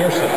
Pearson.